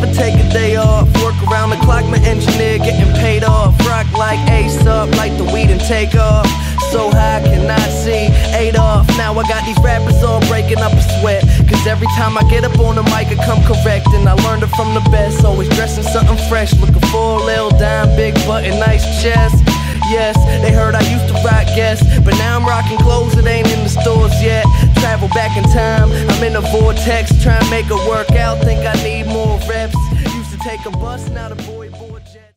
never take a day off. Work around the clock, my engineer getting paid off. Rock like Ace up, like the weed and take off. So high, cannot see. Adolf, now I got these rappers all breaking up a sweat. Cause every time I get up on the mic, I come correct. And I learned it from the best. Always dressing something fresh. Looking for a little dime, big butt, nice chest yes. They heard I used to rock guess, but now I'm rocking clothes that ain't in the stores yet. Travel back in time, I'm in a vortex, trying to make it work out. Think I need take a bus, not a boy jet.